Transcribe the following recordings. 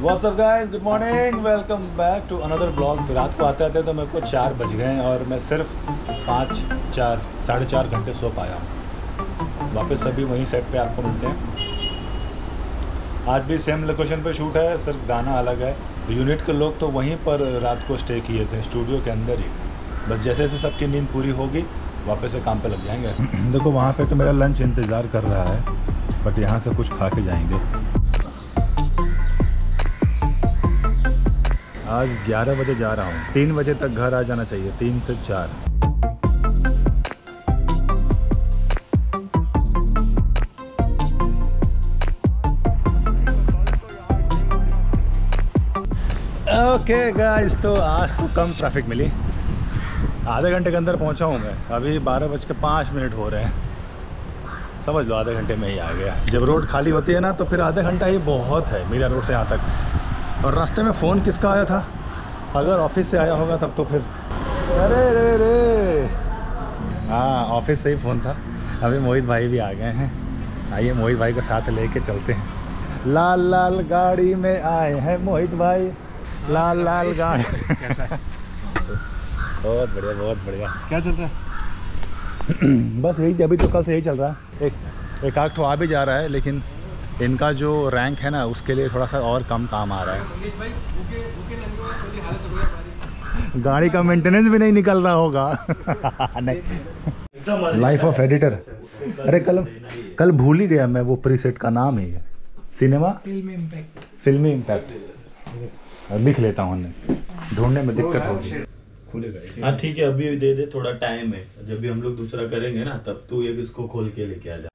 What's up guys good morning welcome back to another blog रात को आते आते तो मेरे को चार बज गए हैं और मैं सिर्फ़ पाँच, चार, साढ़े चार घंटे सो पाया वापस सभी वहीं सेट पे आपको मिलते हैं। आज भी सेम लोकेशन पे शूट है, सिर्फ़ गाना अलग है। यूनिट के लोग तो वहीं पर रात को स्टे किए थे स्टूडियो के अंदर ही। बस जैसे जैसे सबकी नींद पूरी होगी, वापस से काम पे लग जाएँगे। देखो, वहाँ पे तो मेरा लंच इंतज़ार कर रहा है बट यहाँ से कुछ खा के जाएँगे। आज 11 बजे जा रहा हूँ। तीन बजे तक घर आ जाना चाहिए, तीन से चार। ओके गाइस तो आज तो कम ट्रैफ़िक मिली। आधे घंटे के अंदर पहुँचा हूँ मैं। अभी बारह बज के पाँच मिनट हो रहे हैं। समझ लो, आधे घंटे में ही आ गया। जब रोड खाली होती है ना तो फिर आधे घंटा ही बहुत है, मीरा रोड से यहाँ तक। और रास्ते में फ़ोन किसका आया था? अगर ऑफ़िस से आया होगा तब तो फिर। अरे रे रे। हाँ ऑफ़िस से ही फ़ोन था। अभी मोहित भाई भी आ गए हैं। आइए मोहित भाई को साथ लेके चलते हैं। लाल लाल गाड़ी में आए हैं मोहित भाई। लाल लाल गाड़ी। बहुत बढ़िया बहुत बढ़िया। क्या चल रहा है? बस यही अभी तो कल से यही चल रहा है। एक एक आध तो आ भी जा रहा है लेकिन इनका जो रैंक है ना उसके लिए थोड़ा सा और कम काम आ रहा है। गाड़ी का मेंटेनेंस भी नहीं निकल रहा होगा। नहीं। लाइफ ऑफ़ एडिटर अरे कल कल भूल ही गया मैं वो प्रीसेट का नाम ही है। Cinema film impact filmy impact लिख लेता हूँ उन्हें। ढूँढने में दिक्कत होगी। खुलेगा हाँ ठीक है अभी दे दे थोड़ा टाइम है। जब भी हम लोग दूसरा करेंगे ना तब तू एक इसको खोल के लेके आ जा।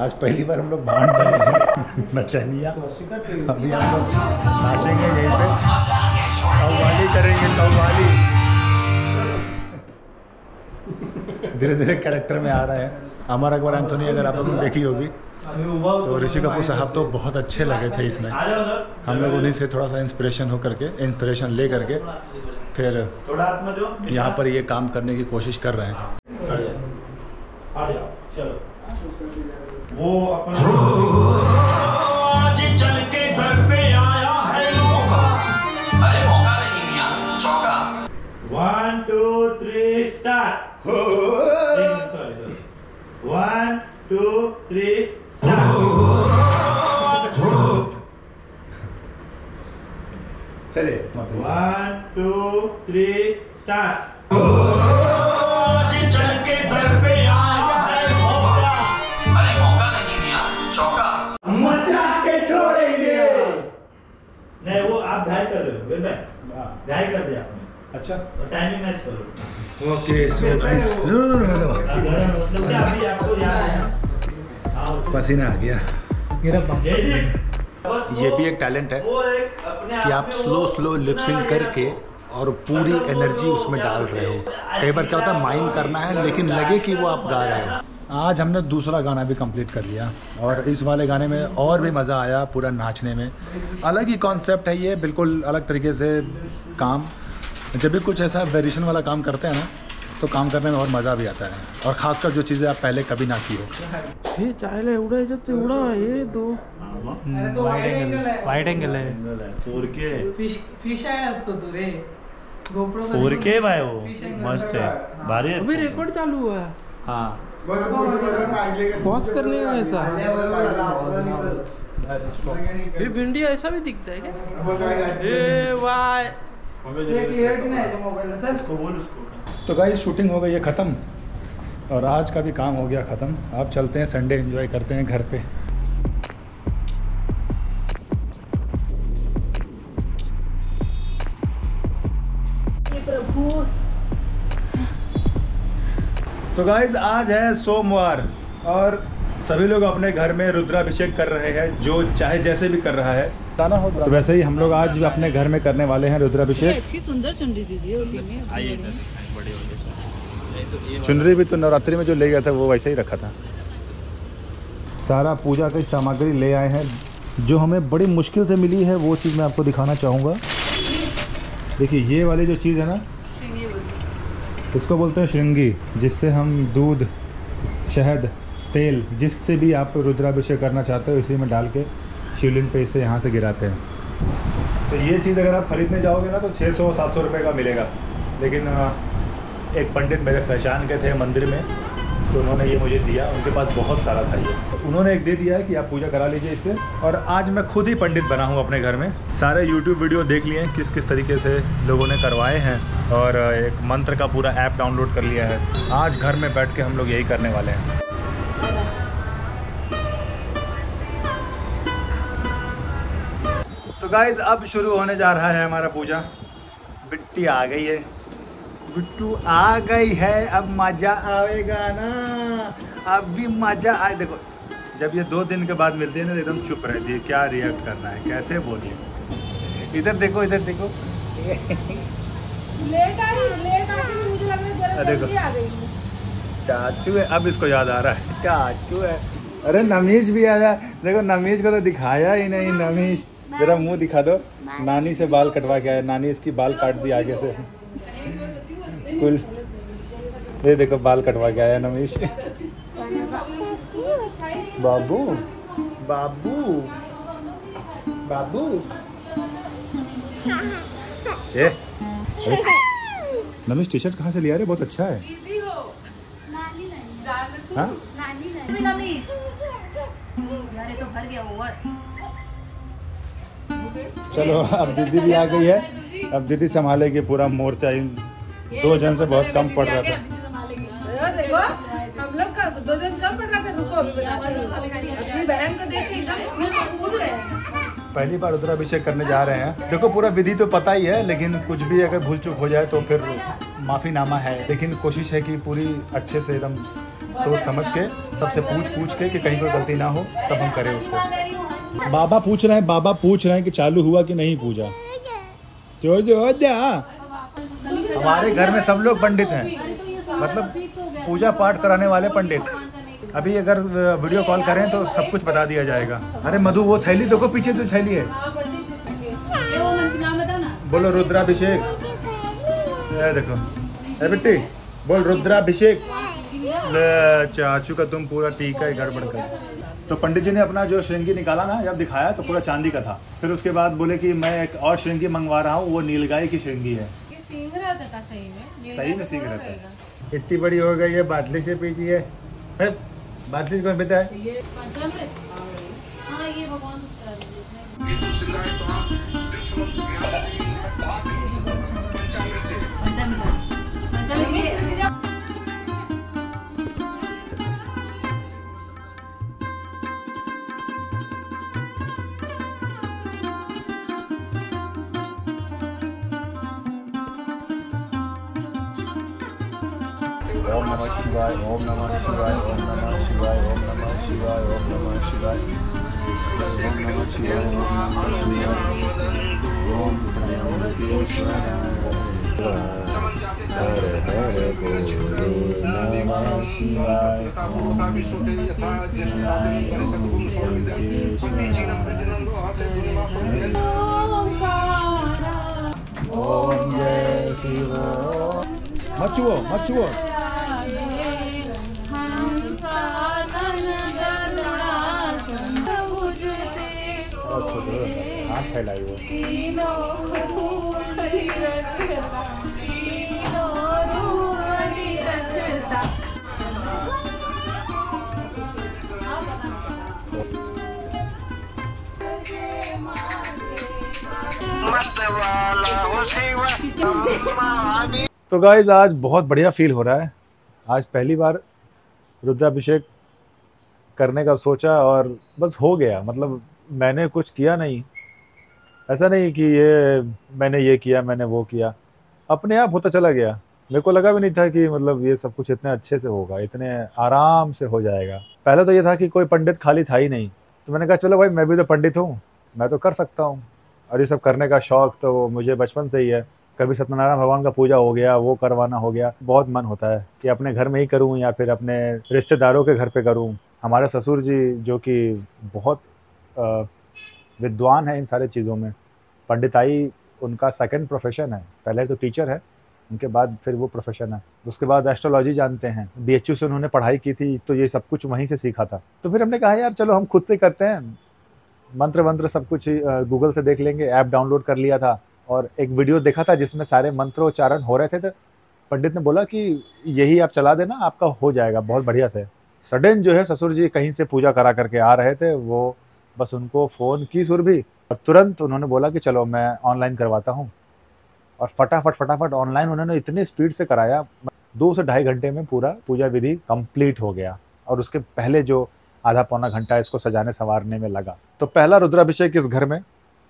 आज पहली बार हम लोग चले हैं। नचनिया अभी हम लोग नाचेंगे यहीं पे। कव्वाली करेंगे कव्वाली। धीरे धीरे कैरेक्टर में आ रहा है। अमर अकबर एंथोनी अगर आप लोगों ने देखी होगी तो ऋषि कपूर साहब तो बहुत अच्छे लगे थे इसमें। हम लोग उन्हीं से थोड़ा सा इंस्पिरेशन हो करके इंस्पिरेशन ले करके फिर यहाँ पर ये काम करने की कोशिश कर रहे हैं। आ जाओ चलो वो अपन आज चल के घर पे आया है मौका। अरे मौका नहीं मियाँ चौका। One two three start sorry sorry one two three start चलिए। वन टू थ्री स्टार्ट कर रहे वेल बैक घायल कर दिया आपने। अच्छा। तो टाइमिंग मैच करो। ओके मतलब क्या अभी आपको याद पसीना आ गया। ये भी एक टैलेंट है कि आप स्लो स्लो लिपसिंग करके और पूरी एनर्जी उसमें डाल रहे हो। कई बार क्या होता है माइंड करना है लेकिन लगे कि वो आप गा रहे हो। आज हमने दूसरा गाना भी कंप्लीट कर लिया और इस वाले गाने में और भी मज़ा आया पूरा नाचने में। अलग ही कॉन्सेप्ट है ये बिल्कुल अलग तरीके से काम। जब भी कुछ ऐसा वेरिएशन वाला काम करते हैं ना तो काम करने में और मज़ा भी आता है। और ख़ासकर जो चीज़ें आप पहले कभी ना की हो। हे चायला एवढा याच्यात एवढा हे। तो वाईट अँगल आहे फोर के। फ़िश फ़िश असतो तो रे गोप्रो फोर के भाई वो मस्त है। भारी अभी रिकॉर्ड चालू है हाँ। पॉज करने का ऐसा? ये भिंडी ऐसा भी दिखता है क्या? ए वाय उसको बोल उसको तो गाइस शूटिंग हो गई है ख़त्म। और आज का भी काम हो गया ख़त्म। आप चलते हैं संडे एंजॉय करते हैं घर पे। प्रभु तो गाइज़ आज है सोमवार और सभी लोग अपने घर में रुद्राभिषेक कर रहे हैं जो चाहे जैसे भी कर रहा है। तो वैसे ही हम लोग आज अपने घर में करने वाले हैं रुद्राभिषेक। अच्छी सुंदर चुनरी दीजिए उसी में चुनरी भी तो नवरात्रि में जो ले गया था वो वैसे ही रखा था। सारा पूजा की सामग्री ले आए हैं। जो हमें बड़ी मुश्किल से मिली है वो चीज़ मैं आपको दिखाना चाहूँगा। देखिए ये वाली जो चीज़ है ना इसको बोलते हैं श्रृंगी, जिससे हम दूध, शहद, तेल, जिससे भी आप रुद्राभिषेक करना चाहते हो, इसी में डाल के शिवलिंग पे इसे यहाँ से गिराते हैं। तो ये चीज़ अगर आप ख़रीदने जाओगे ना तो 600 700 रुपए का मिलेगा। लेकिन एक पंडित मेरे पहचान के थे मंदिर में तो उन्होंने ये मुझे दिया। उनके पास बहुत सारा था ये। उन्होंने एक दे दिया है कि आप पूजा करा लीजिए इससे और आज मैं खुद ही पंडित बना हूँ अपने घर में। सारे यूट्यूब वीडियो देख लिए हैं किस किस तरीके से लोगों ने करवाए हैं। और एक मंत्र का पूरा ऐप डाउनलोड कर लिया है। आज घर में बैठ के हम लोग यही करने वाले हैं। तो गाइज़ अब शुरू होने जा रहा है हमारा पूजा। मिट्टी आ गई है। बिट्टू आ गई है अब मज़ा आएगा ना। अब भी मज़ा आए देखो जब ये दो दिन के बाद मिलती है ना तो एकदम चुप रहती है क्या रिएक्ट करना है कैसे बोलिए? इधर देखो इधर देखो। लेट आई लेट भी मुझे लग रहा है जरा देखो। आ गई चाचू है अब इसको याद आ रहा है। चाचू है। अरे नमीश भी आया। देखो नमीश को तो दिखाया ही नहीं नमीश जरा मुँह दिखा दो। नानी से बाल कटवा के आया नानी इसकी बाल काट दी आगे से। कुल ये देखो बाल कटवा के आया नमीश। बाबू बाबू बाबू। अरे, नमीश टी शर्ट कहाँ से लिया रे? बहुत अच्छा है। हो? तू हाँ। चलो अब दीदी भी आ गई है। अब दीदी संभालेगी पूरा मोर्चा इन दो जन से बहुत कम पड़ रहा था। देखो हम लोग का दो दिन कम पड़ रहा था रुको अभी अपनी बहन को देख हैं। पहली बार रुद्राभिषेक करने जा रहे हैं। देखो पूरा विधि तो पता ही है लेकिन कुछ भी अगर भूल चूक हो जाए तो फिर माफीनामा है। लेकिन कोशिश है कि पूरी अच्छे से एकदम सोच समझ के सबसे पूछ पूछ के कि कहीं कोई गलती ना हो तब हम करें उसको। बाबा पूछ रहे हैं बाबा पूछ रहे हैं कि चालू हुआ कि नहीं पूजा? जो जो जा। हमारे घर में सब लोग पंडित हैं। मतलब पूजा पाठ कराने वाले पंडित। अभी अगर वीडियो कॉल करें तो सब कुछ बता दिया जाएगा। अरे मधु, वो थैली देखो, पीछे जो थैली है। बोलो, रुद्राभिषेक। देखो। अरे बेटी बोल, रुद्राभिषेक। चाचू का तुम पूरा टीका ही गड़बड़ कर। तो पंडित जी ने अपना जो श्रृंगी निकाला ना, जब दिखाया तो पूरा चांदी का था। फिर उसके बाद बोले कि मैं एक और श्रृंगी मंगवा रहा हूँ, वो नीलगाय की श्रृंगी है। था सही में? सही में सीख रहता है? इतनी बड़ी हो गई है बाटली से पीती है। बाटली से कौन पीता है? ये हाँ ये भगवान Shivaya, Om Namah Shivaya, Om Namah Shivaya, Om Namah Shivaya, Om Namah Shivaya. Om Namah Shivaya, Om Namah Shivaya. Om Triambakeshwara Hare Hare Guru Namah Shivaya. Om Namah Shivaya, Om Namah Shivaya. तो guys आज बहुत बढ़िया feel हो रहा है। आज पहली बार रुद्राभिषेक करने का सोचा और बस हो गया। मतलब मैंने कुछ किया नहीं। ऐसा नहीं कि ये मैंने ये किया, मैंने वो किया। अपने आप होता चला गया। मेरे को लगा भी नहीं था कि मतलब ये सब कुछ इतने अच्छे से होगा, इतने आराम से हो जाएगा। पहले तो ये था कि कोई पंडित खाली था ही नहीं। तो मैंने कहा, चलो भाई, मैं भी तो पंडित हूँ। मैं तो कर सकता हूँ। और ये सब करने का शौक तो मुझे बचपन से ही है। कभी सत्यनारायण भगवान का पूजा हो गया, वो करवाना हो गया, बहुत मन होता है कि अपने घर में ही करूँ या फिर अपने रिश्तेदारों के घर पे करूँ। हमारे ससुर जी, जो कि बहुत विद्वान है इन सारे चीज़ों में पंडिताई उनका सेकंड प्रोफेशन है। पहले तो टीचर है, उनके बाद फिर वो प्रोफेशन है। उसके बाद एस्ट्रोलॉजी जानते हैं। BHU से उन्होंने पढ़ाई की थी तो ये सब कुछ वहीं से सीखा था। तो फिर हमने कहा, यार, चलो, हम खुद से करते हैं। मंत्र वंत्र सब कुछ गूगल से देख लेंगे ऐप डाउनलोड कर लिया था। और एक वीडियो देखा था जिसमें सारे मंत्रोच्चारण हो रहे थे तो पंडित ने बोला कि यही आप चला देना, आपका हो जाएगा, बहुत बढ़िया से। सडन जो है, ससुर जी कहीं से पूजा करा करके आ रहे थे, वो बस उनको फ़ोन की सुर भी, और तुरंत उन्होंने बोला कि चलो मैं ऑनलाइन करवाता हूँ। और फटाफट फटाफट ऑनलाइन उन्होंने इतनी स्पीड से कराया, दो से ढाई घंटे में पूरा पूजा विधि कंप्लीट हो गया, और उसके पहले जो आधा पौना घंटा इसको सजाने, संवारने में लगा। तो पहला रुद्राभिषेक इस घर में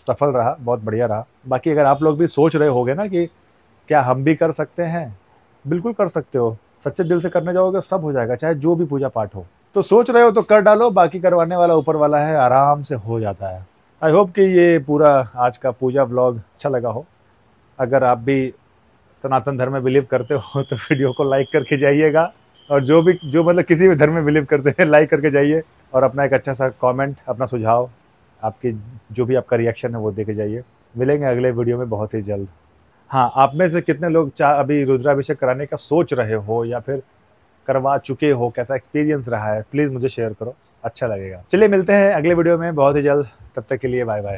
सफल रहा, बहुत बढ़िया रहा। बाकी अगर आप लोग भी सोच रहे होगे ना कि क्या हम भी कर सकते हैं, बिल्कुल कर सकते हो। सच्चे दिल से करने जाओगे, सब हो जाएगा, चाहे जो भी पूजा पाठ हो। तो सोच रहे हो तो कर डालो, बाकी करवाने वाला ऊपर वाला है, आराम से हो जाता है। आई होप कि ये पूरा आज का पूजा ब्लॉग अच्छा लगा हो। अगर आप भी सनातन धर्म में बिलीव करते हो तो वीडियो को लाइक करके जाइएगा। और जो भी, जो मतलब किसी भी धर्म में बिलीव करते हैं लाइक करके जाइए। और अपना एक अच्छा सा कमेंट अपना सुझाव। आपकी जो भी आपका रिएक्शन है, वो देखे जाइए। मिलेंगे अगले वीडियो में बहुत ही जल्द। हाँ आप में से कितने लोग चाह अभी रुद्राभिषेक कराने का सोच रहे हो या फिर करवा चुके हो? कैसा एक्सपीरियंस रहा है? प्लीज़ मुझे शेयर करो। अच्छा लगेगा। चलिए, मिलते हैं अगले वीडियो में। बहुत ही जल्द। तब तक के लिए बाय बाय